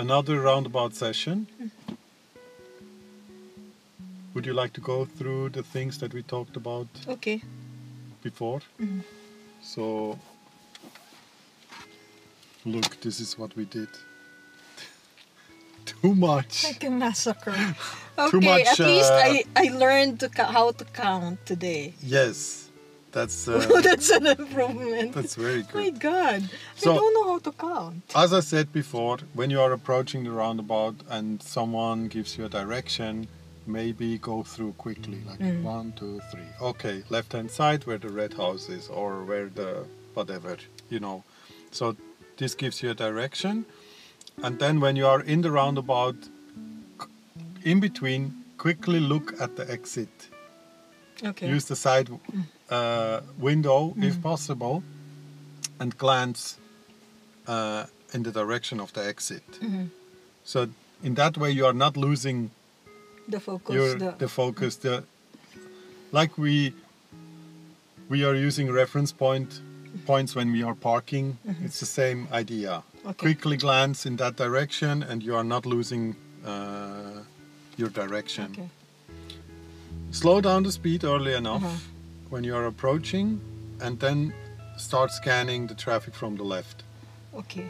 another roundabout session. Would you like to go through the things that we talked about Okay. before? Mhm. So, look, this is what we did. Too much. Like a massacre. Okay, much, at least uh, I, I learned to ca- how to count today. Yes, that's uh, that's an improvement. that's very good. My. God, So- I don't know how to count. As I said before, when you are approaching the roundabout and someone gives you a direction, maybe go through quickly, like Mm. one, two, three. Okay, left hand side where the red house is, or where the whatever, you know. So this gives you a direction, and then when you are in the roundabout, in between, quickly look at the exit. Okay. Use the side uh, window if possible, and glance uh, in the direction of the exit. Mhm. So in that way, you are not losing The focus. your the, the focus. The like we we are using reference point points when we are parking. It's the same idea. Okay. Quickly glance in that direction, and you are not losing uh, your direction. Okay. Slow down the speed early enough Uh-huh. when you are approaching, and then start scanning the traffic from the left. Okay.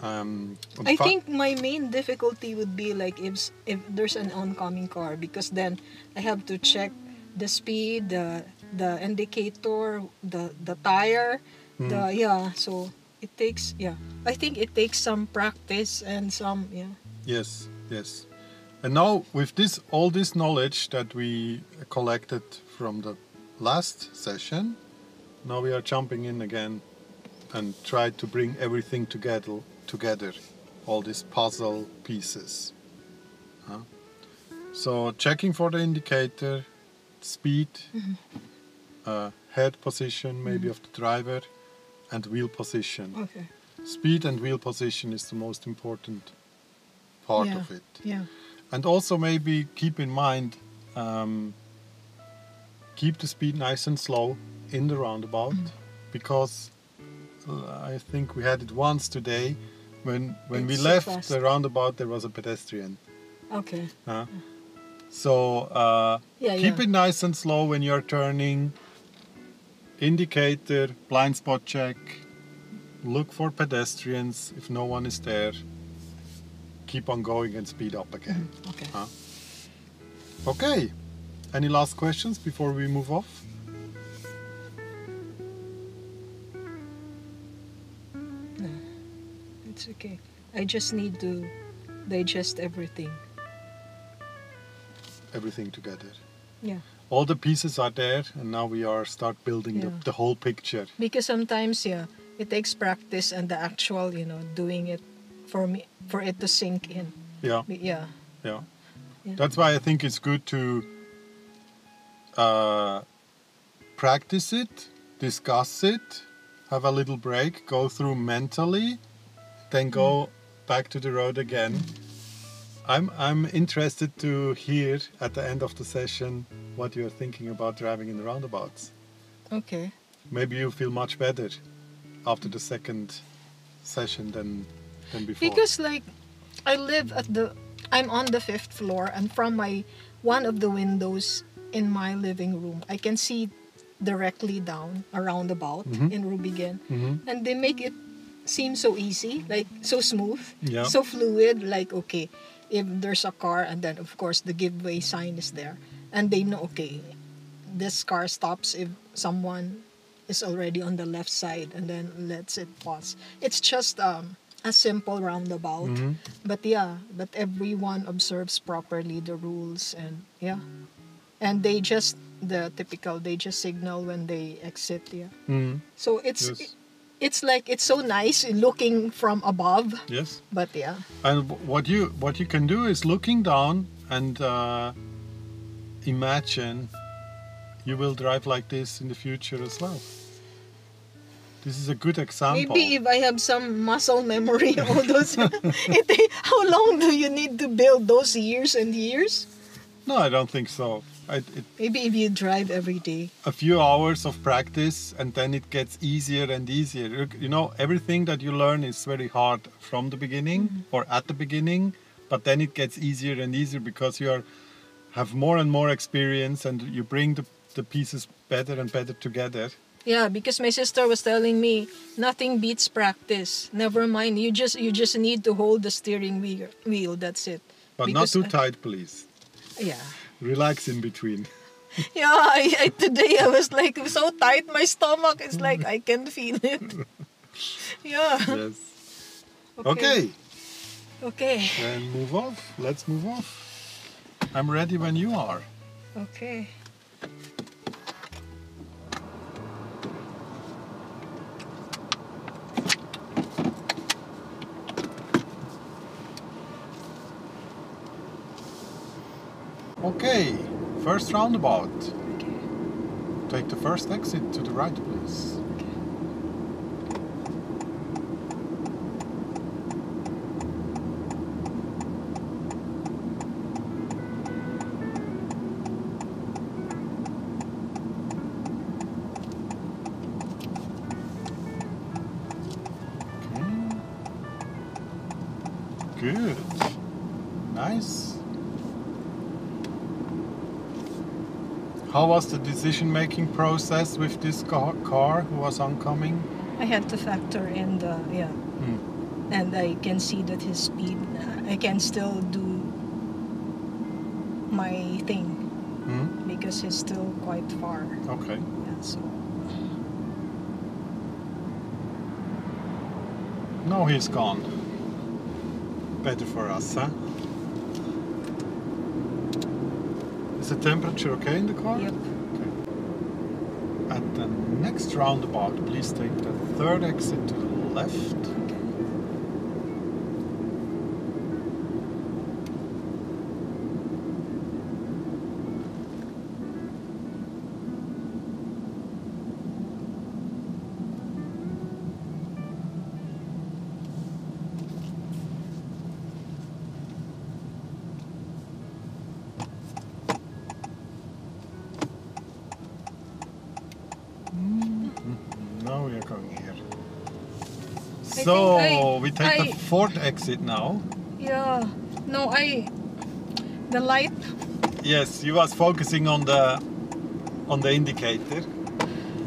Um, I think my main difficulty would be like if if there's an oncoming car because then I have to check the speed, the the indicator, the the tire, Hmm. the yeah. So it takes yeah. I think it takes some practice and some yeah. Yes, yes. And now with this all this knowledge that we collected from the last session, now we are jumping in again and try to bring everything together together, all these puzzle pieces. Huh? So checking for the indicator, speed, uh, head position maybe of the driver, and wheel position. Okay. Speed and wheel position is the most important part Yeah. of it. Yeah. And also maybe keep in mind, um, keep the speed nice and slow in the roundabout, Mm. because uh, I think we had it once today, when when we It's so left fast. the roundabout there was a pedestrian. Okay. So uh, Yeah. keep yeah. it nice and slow when you're turning. Indicator, blind spot check. Look for pedestrians if no one is there. Keep on going and speed up again. Mm-hmm. Okay. Huh? Okay. Any last questions before we move off? It's okay. I just need to digest everything. Everything together. Yeah. All the pieces are there, and now we are start building Yeah. the, the whole picture. because sometimes yeah it takes practice and the actual you know doing it for me for it to sink in Yeah. Yeah Yeah. Yeah. That's why I think it's good to uh, practice it, discuss it, have a little break, go through mentally, then go back to the road again. I'm I'm interested to hear at the end of the session what you're thinking about driving in the roundabouts. okay Maybe you feel much better after the second session than than before. because like i live at the i'm on the fifth floor and from my one of the windows in my living room i can see directly down a roundabout Mhm. in rubigen Mhm. and they make it seem so easy like so smooth Yeah. so fluid like okay if there's a car and then of course the giveaway sign is there and they know okay this car stops if someone is already on the left side and then lets it pass it's just um, a simple roundabout Mhm. but yeah but everyone observes properly the rules and yeah and they just the typical they just signal when they exit yeah Mhm. so it's Yes. it's like it's so nice looking from above Yes. but yeah And what you what you can do is looking down and uh, imagine you will drive like this in the future as well. This is a good example. Maybe if I have some muscle memory, all those. it, how long do you need to build those years and years? No, I don't think so. I, it, Maybe if you drive every day. a few hours of practice and then it gets easier and easier. You- know, everything that you learn is very hard from the beginning mm-hmm. or at the beginning, but then it gets easier and easier because you are have more and more experience and you bring the, the pieces better and better together. Yeah, because my sister was telling me nothing beats practice. Never mind, you just you just need to hold the steering wheel. Wheel, that's it. But Because not too I- tight, please. Yeah. Relax in between. Yeah, I, I, today I was like so tight, my stomach is like I can feel it. Yeah. yes. Okay. Okay. Then move off. Let's move off. I'm ready when you are. Okay. Okay. First roundabout. Okay. Take the first exit to the right, please. Okay. Good. Nice. How was the decision making process with this car, car who was oncoming? I had to factor in the yeah, Hmm. and I can see that his speed. I can still do my thing Hmm? because he's still quite far. Okay. Yeah, so Now he's gone. Better for us, huh? Is the temperature okay in the car? yep. Okay. At the next roundabout, please take the third exit to the left. So I- we take I- the fourth exit now. Yeah. No, I. The light. Yes, you was focusing on the on the indicator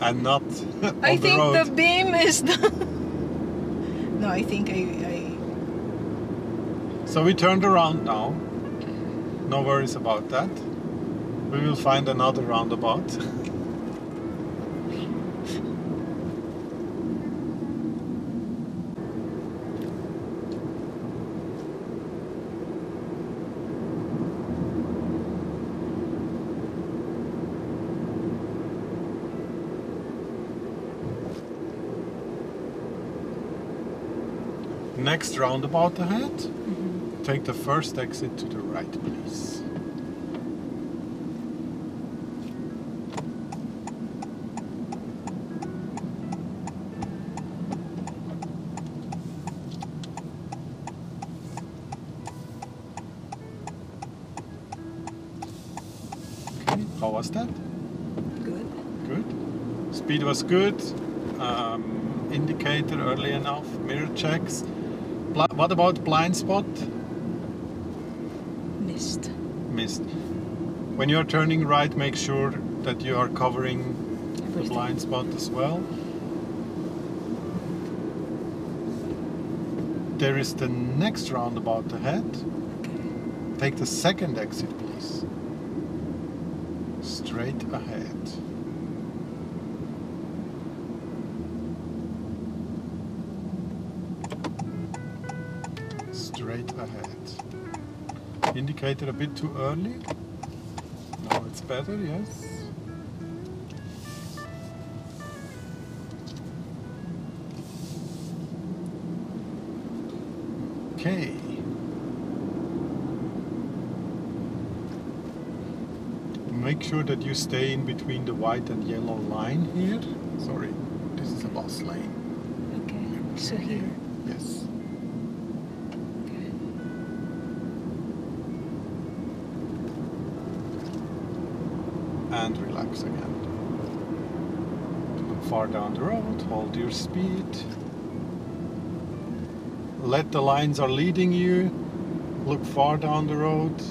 and not on I the think road. the beam is the. no, I think I. I So we turned around now. No worries about that. We will find another roundabout. Next roundabout ahead. Take the first exit to the right, please. Okay, how was that? good. Good. Speed was good. Um, indicator early enough. Mirror checks. What about blind spot? Missed. missed. When you're turning right, make sure that you are covering the blind spot as well. There is the next roundabout ahead. Okay. Take the second exit, please. Straight ahead. Ahead. Indicator a bit too early. Now it's better, yes. Okay. Make sure that you stay in between the white and yellow line here. Sorry, this is a bus lane. Okay. So here. Yes. Okay. And relax again. Look far down the road, hold your speed. Let the lines are leading you. Look far down the road.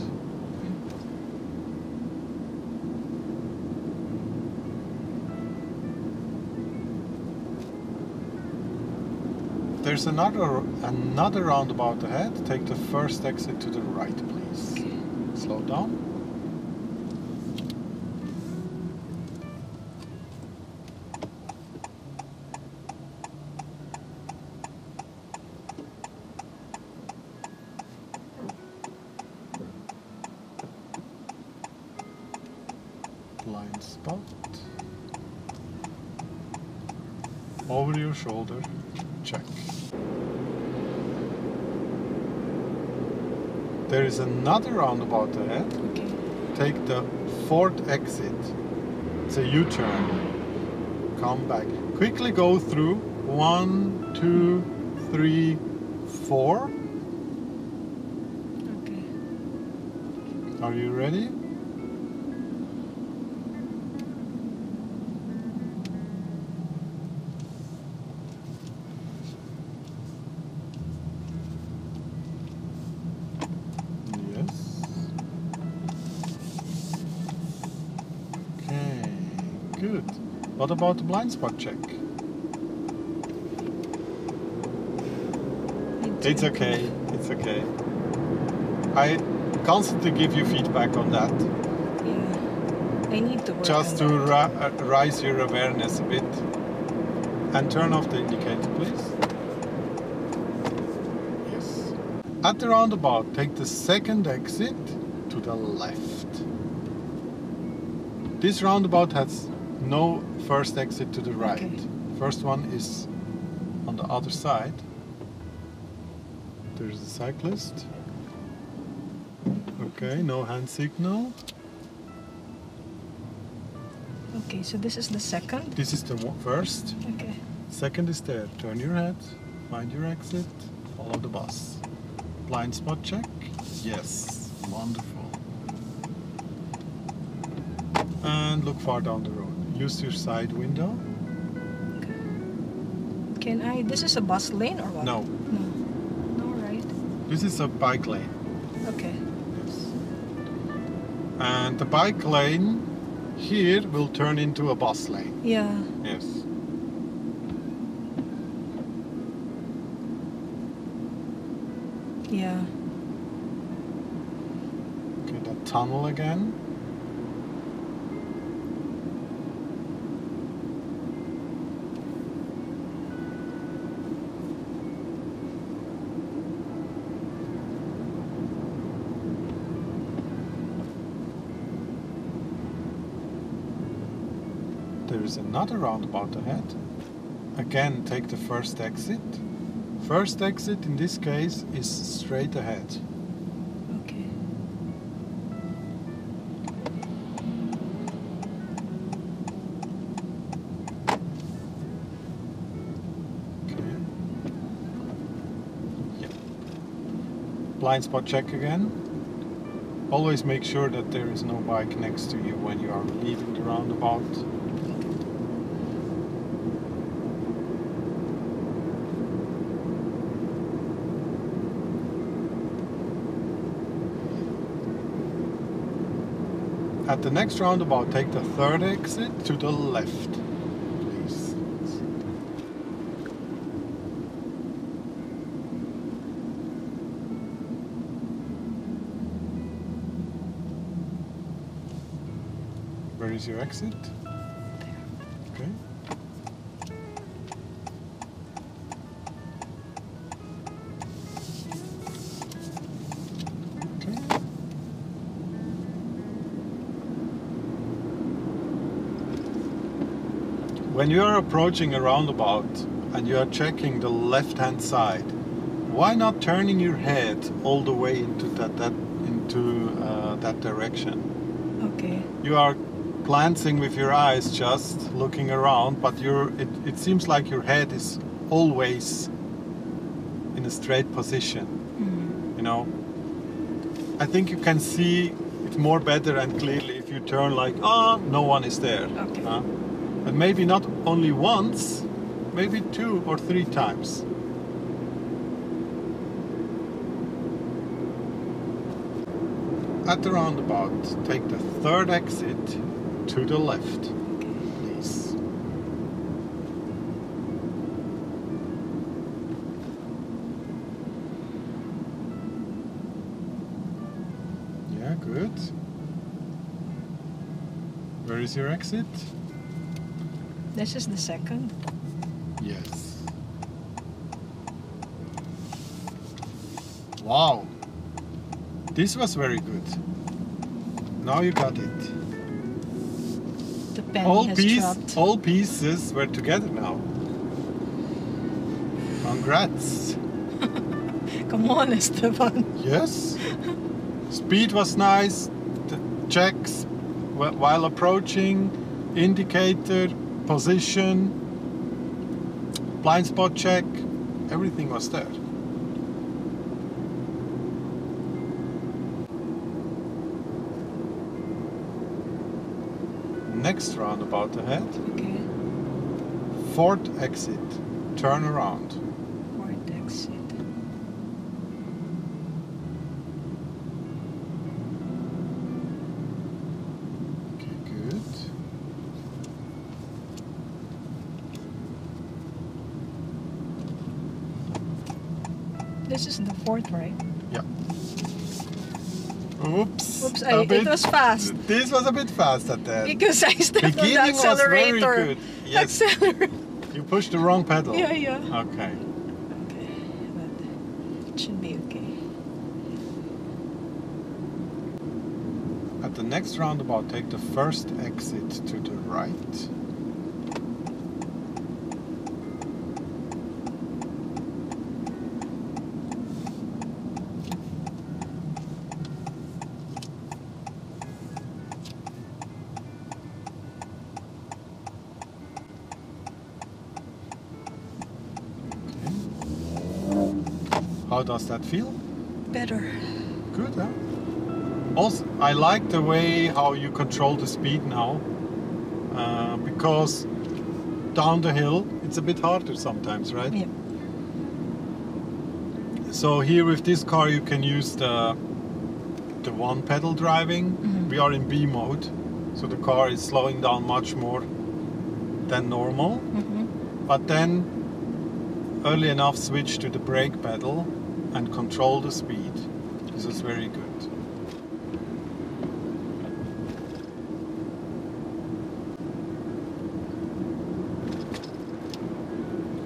There's another another roundabout ahead. Take the first exit to the right, please. Slow down. Blind spot. Over your shoulder. Check. There is another roundabout ahead. Okay. Take the fourth exit. It's a U-turn. Come back. Quickly go through. One, two, three, four. Okay. Are you ready? What about the blind spot check? It's okay, it's okay. I constantly give you feedback on that. Yeah. I need to work just to that. ra- uh, your awareness a bit. And turn off the indicator, please. Yes. At the roundabout, take the second exit to the left. This roundabout has no first exit to the right. Okay. First one is on the other side. There's a cyclist. Okay, no hand signal. Okay, so this is the second. This is the first. Okay. Second is there. Turn your head, find your exit, follow the bus. Blind spot check? Yes. Wonderful. And look far down the road. Use your side window. Can I? This is a bus lane or what? No, No. No, right? this is a bike lane. Okay. Yes. And the bike lane here will turn into a bus lane. Yeah. Yes. Yeah. Okay, that tunnel again. There is another roundabout ahead. Again, take the first exit. First exit in this case is straight ahead. Okay. Okay. Blind spot check again. Always make sure that there is no bike next to you when you are leaving the roundabout. At the next roundabout, take the third exit to the left, please. Where is your exit? Okay. Okay. When you are approaching a roundabout and you are checking the left hand side, why not turning your head all the way into that, that into uh, that direction? Okay. You are glancing with your eyes, just looking around, but you're, it, it seems like your head is always in a straight position. Mm. You know, I think you can see it more better and clearly if you you turn like, oh, no one is there. Okay. Uh, and maybe not only once, maybe two or three times. At the roundabout, take the third exit to the left, please. Yeah, good. Where is your exit? This is the second. Yes. Wow. This was very good. Now you got it. The penny All has piece, dropped. all pieces were together now. Congrats. Come on, Esteban. Yes. Speed was nice. The checks while approaching, indicator, position, blind spot check, everything was there. Next roundabout ahead, Okay. fourth exit, turn around. Fourth exit. Okay, good. This is the fourth, right? Yeah. Oops. Oops, I, it was fast. This was a bit fast at the end. Because I stepped on the Beginning was very accelerator. good. Yes, Accelerator. you pushed the wrong pedal. Yeah, yeah. Okay. Okay, but it should be okay. At the next roundabout, take the first exit to the right. How does that feel? Better. Good, huh? Also, I like the way how you control the speed now, uh, because down the hill it's a bit harder sometimes, right? Yeah. So here with this car you can use the the one pedal driving. Mhm. We are in B mode, so the car is slowing down much more than normal. hmm But then early enough switch to the brake pedal and control the speed. This is very good.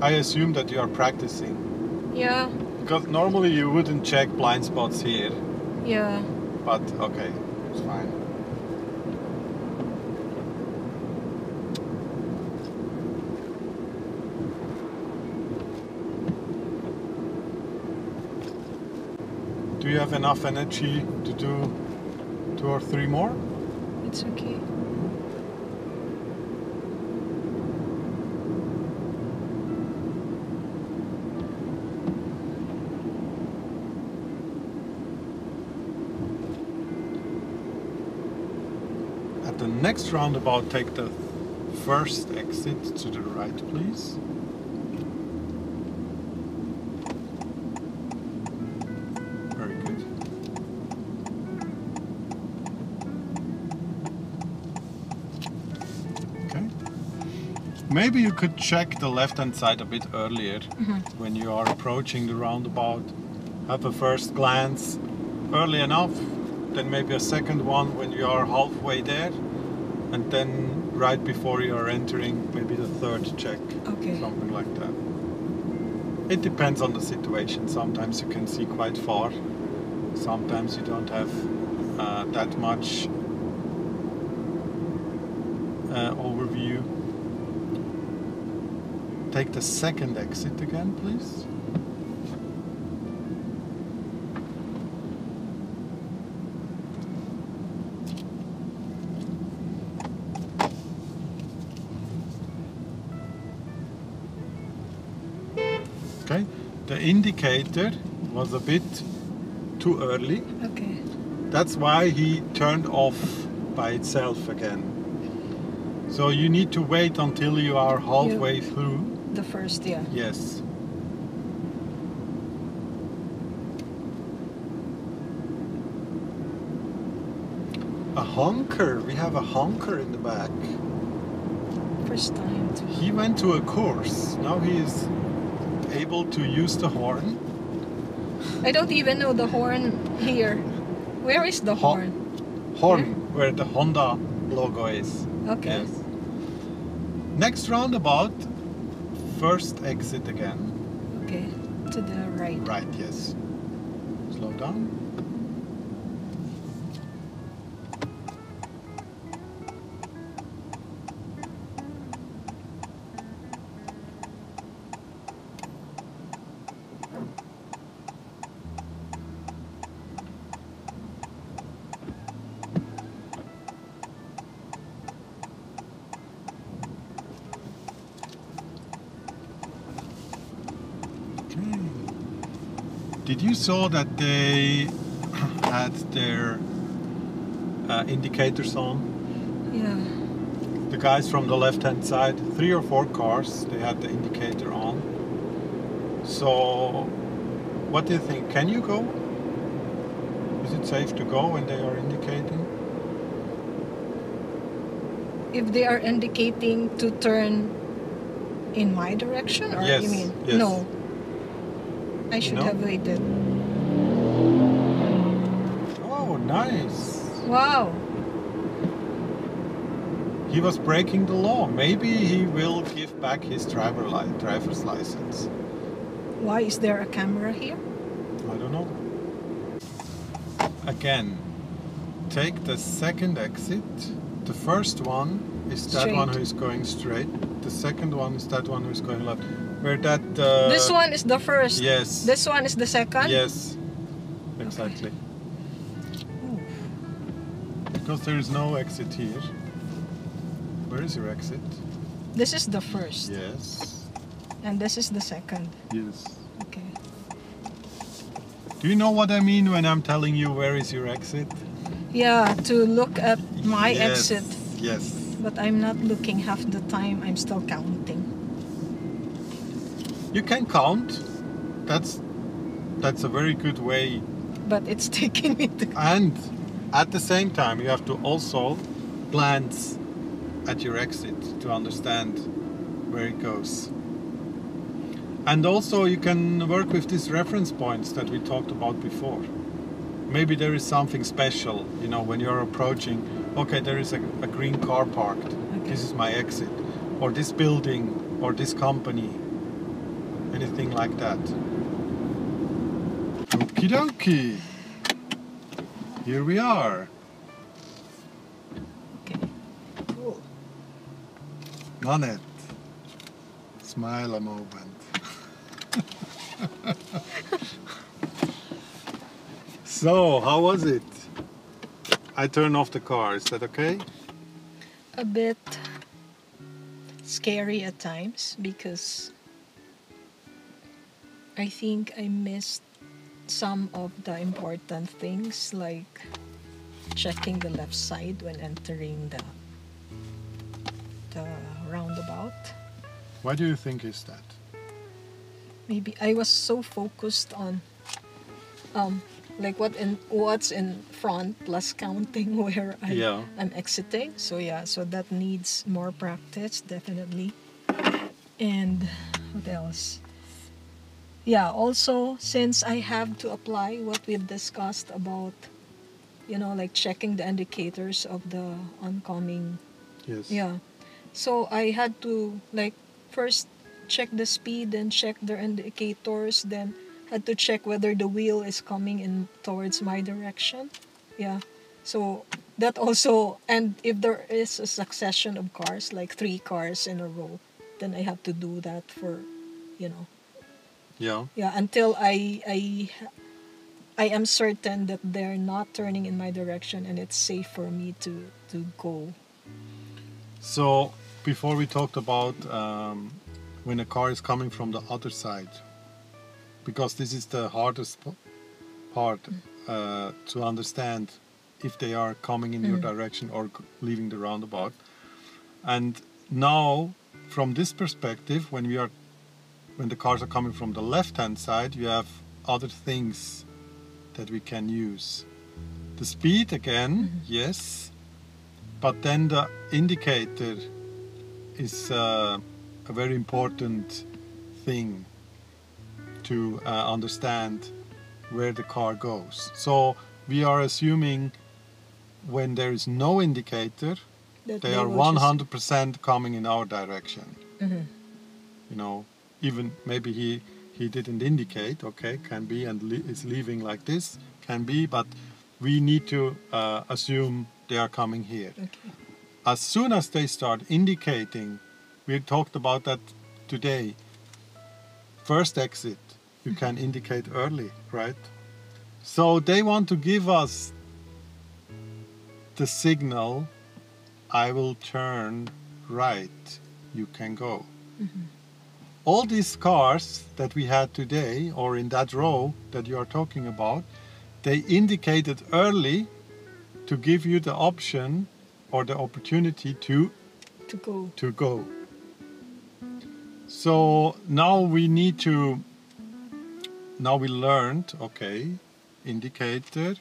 I assume that you are practicing Yeah, because normally you wouldn't check blind spots here, yeah. but okay, it's fine. Do you have enough energy to do two or three more? It's okay. At the next roundabout, take the first exit to the right, please. Maybe you could check the left hand side a bit earlier when you are approaching the roundabout. Have a first glance early enough, then maybe a second one when you are halfway there, and then right before you are entering, maybe the third check, Okay. something like that. It depends on the situation. Sometimes you can see quite far, sometimes you don't have uh, that much uh, overview. Take the second exit again, please. Okay, the indicator was a bit too early. Okay. That's why he turned off by itself again. So you need to wait until you are halfway through. The first, yeah. Yes. A honker. We have a honker in the back. First time. To, He went to a course. Now he is able to use the horn. I don't even know the horn here. Where is the Ho- horn? Horn, where the Honda logo is. Okay. Yes. Next roundabout, first exit again. Okay. To the right. Right, yes. Slow down. You saw that they had their uh, indicators on? Yeah. The guys from the left-hand side, three or four cars, they had the indicator on. So, what do you think? Can you go? Is it safe to go when they are indicating? If they are indicating to turn in my direction, or Yes, you mean yes. no? I should No? have waited. Oh, nice. Wow. He was breaking the law. Maybe he will give back his driver li- driver's license. Why is there a camera here? I don't know. Again, take the second exit. The first one is that one who is going straight. The second one is that one who is going left. Where that. Uh, this one is the first. Yes. This one is the second. Yes. Exactly. Ooh. Because there is no exit here. Where is your exit? This is the first, Yes. and this is the second. Yes. Okay. Do you know what I mean when I'm telling you where is your exit? Yeah, to look at my Yes, exit, Yes. but I'm not looking half the time. I'm still counting. You can count. That's that's a very good way. But it's taking me to. And at the same time, you have to also glance at your exit to understand where it goes. And also, you can work with these reference points that we talked about before. Maybe there is something special, you know, when you're approaching. Okay, there is a, a green car parked. This is my exit. Or this building, or this company. Anything like that. Okie dokie. Here we are. Okay. Cool. Nannette. Smile a moment. so, how was it? I turn off the car, is that okay? A bit scary at times because I think I missed some of the important things like checking the left side when entering the the roundabout. Why do you think is that? maybe I was so focused on um like what in what's in front plus counting where I Yeah. am exiting. So yeah, so that needs more practice definitely. And what else? Yeah, also since I have to apply what we've discussed about you know like checking the indicators of the oncoming Yes. yeah. So I had to like first check the speed and check the indicators, then had to check whether the wheel is coming in towards my direction. Yeah. So that also and if there is a succession of cars, like three cars in a row, then I have to do that for you know Yeah. yeah until I I I am certain that they're not turning in my direction and it's safe for me to to go So, before we talked about um, when a car is coming from the other side, because this is the hardest part uh, to understand if they are coming in your Mm. direction or leaving the roundabout. And now, from this perspective, when we are when the cars are coming from the left hand side, you have other things that we can use. The speed again, yes, but then the indicator is uh, a very important thing to uh, understand where the car goes. So we are assuming when there is no indicator, That they are 100% coming in our direction. Mhm. You know, even maybe he he didn't indicate. Okay, can be, and le- is leaving like this. Can be, but we need to uh, assume they are coming here. Okay. As soon as they start indicating, we talked about that today. First exit, you can indicate early, right? So they want to give us the signal I will turn right, you can go. All these cars that we had today, or in that row that you are talking about, they indicated early to give you the option or the opportunity to To go. to go. So now we need to. Now we learned, okay, indicator,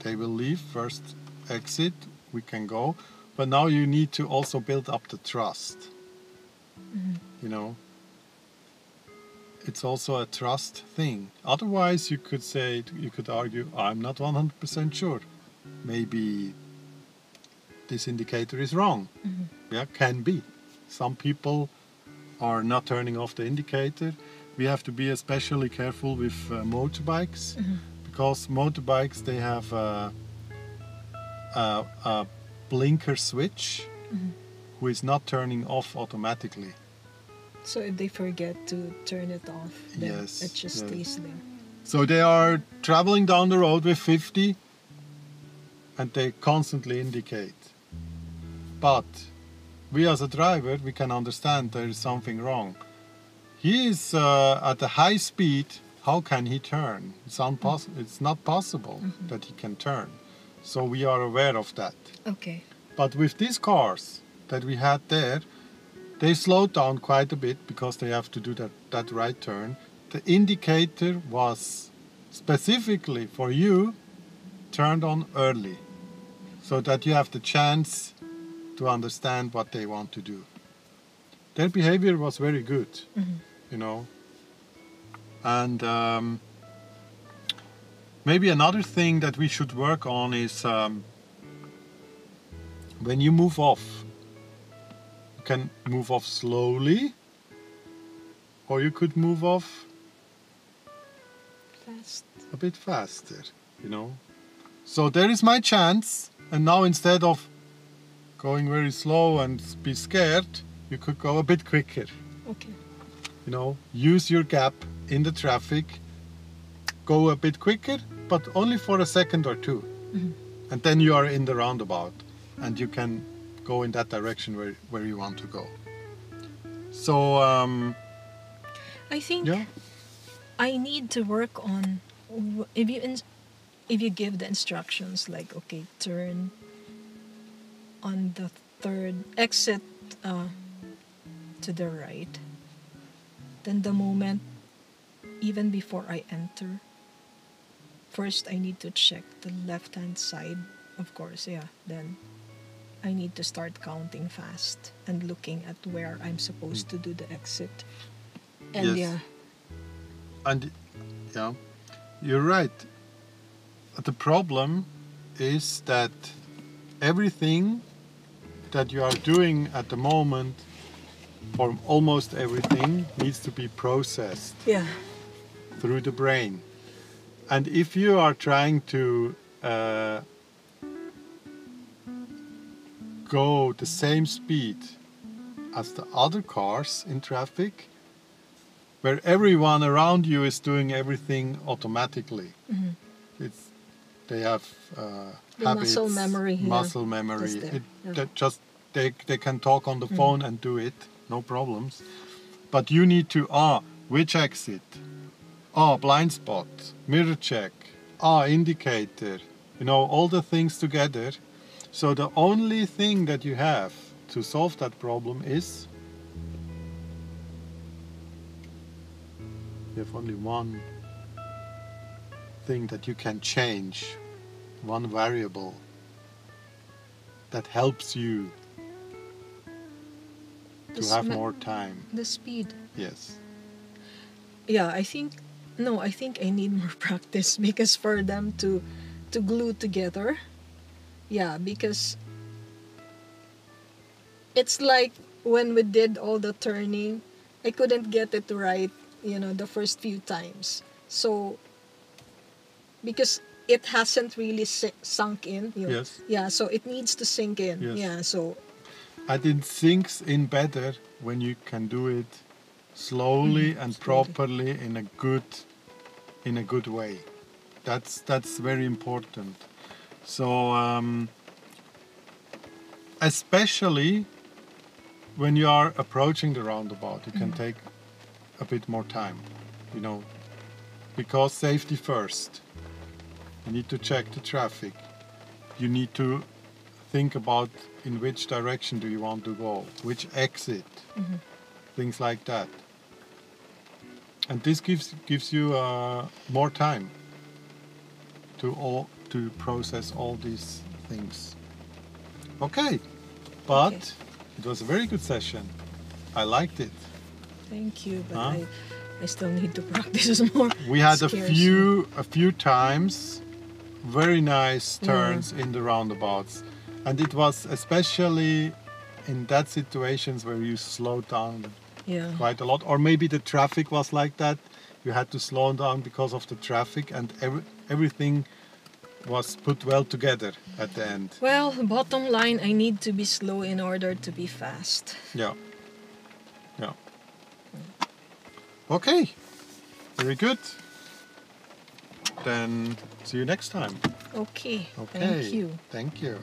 they will leave, first exit, we can go. But now you need to also build up the trust. Mm-hmm. You know, it's also a trust thing. Otherwise, you could say, you could argue, I'm not 100% sure. Maybe this indicator is wrong. Mm-hmm. Yeah, can be. Some people are not turning off the indicator. We have to be especially careful with uh, motorbikes mm-hmm. because motorbikes they have a, a, a blinker switch mm-hmm. who is not turning off automatically. So if they forget to turn it off, then Yes, it just stays there. So they are traveling down the road with 50 and they constantly indicate. But we as a driver, we can understand there is something wrong. He is uh, at a high speed. How can he turn? It's, unposs- it's not possible that he can turn. So we are aware of that. Okay. But with these cars that we had there, they slowed down quite a bit because they have to do that, that right turn. The indicator was specifically for you turned on early so that you have the chance to understand what they want to do. Their behavior was very good, Mhm. you know. And um, maybe another thing that we should work on is um, when you move off, can move off slowly, or you could move off Fast. a bit faster, you know. So there is my chance, and now instead of going very slow and be scared, you could go a bit quicker, Okay. you know. Use your gap in the traffic, go a bit quicker, but only for a second or 2 Mhm. and then you are in the roundabout, and you can go in that direction where where you want to go. So um, I think yeah, I need to work on if you if you give the instructions like okay turn on the third exit uh, to the right then the moment even before I enter first I need to check the left hand side of course yeah then I need to start counting fast and looking at where I'm supposed to do the exit and Yes. yeah and yeah, you're right. The problem is that everything that you are doing at the moment, or almost everything, needs to be processed yeah through the brain. And if you are trying to uh, go the same speed as the other cars in traffic, where everyone around you is doing everything automatically, Mhm. it's they have uh, The habits, muscle memory, yeah, muscle memory. just It, yeah. just they they can talk on the phone and do it, no problems. But you need to ah which exit, ah blind spot, mirror check, ah indicator, you know, all the things together. So the only thing that you have to solve that problem is you have only one thing that you can change, one variable that helps you to The have more time. The speed. Yes. Yeah, I think no, I think I need more practice because for them to to glue together. Yeah, because it's like when we did all the turning, I couldn't get it right, you know, the first few times. So because it hasn't really sunk in. You know. Yes. Yeah, so it needs to sink in. Yes. Yeah, so And it sinks in better when you can do it slowly Mhm, and slowly. properly in a good in a good way. That's that's very important. So um, especially when you are approaching the roundabout, you can Mhm. take a bit more time, you know, because safety first. You need to check the traffic. You need to think about in which direction do you want to go, which exit, Mhm. things like that. And this gives gives you uh, more time to all to process all these things. Okay, but Okay. it was a very good session. I liked it. thank you, but Huh? I I still need to practice more. We had a few a few times very nice Yeah. turns in the roundabouts, and it was especially in that situations where you slowed down Yeah. quite a lot, or maybe the traffic was like that. You had to slow down because of the traffic, and every, everything was put well together at the end. Well, bottom line, I need to be slow in order to be fast. Yeah. Yeah. Okay. Very good. Then see you next time. Okay. Okay. Thank you. Thank you.